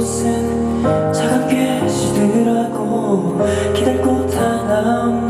이곳은 차갑게 시들하고 기댈 곳 하나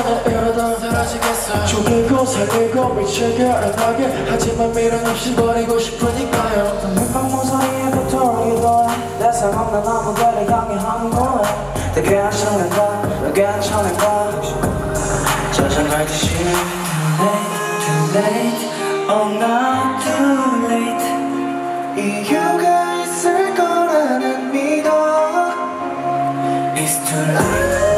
않아 이러다 사라지겠어. 죽이고 살리고 미칠 결연하게. 하지만 미련 없이 버리고 싶으니까요. 물방 모서리에 붙어오기도 내 상없는 나무들을 향해 항구해 내 괜찮은가? 왜 괜찮을까? 저장할 듯이 Too late, too late, oh not too late. 이유가 있을 거라는 믿어. It's too late